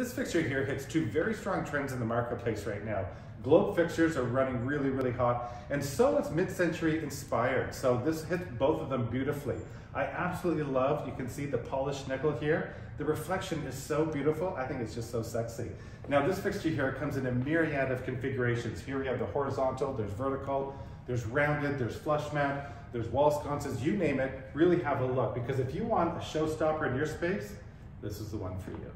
This fixture here hits two very strong trends in the marketplace right now. Globe fixtures are running really, really hot, and so is mid-century inspired. So this hits both of them beautifully. I absolutely love, you can see the polished nickel here. The reflection is so beautiful. I think it's just so sexy. Now this fixture here comes in a myriad of configurations. Here we have the horizontal, there's vertical, there's rounded, there's flush mount, there's wall sconces, you name it, really have a look. Because if you want a showstopper in your space, this is the one for you.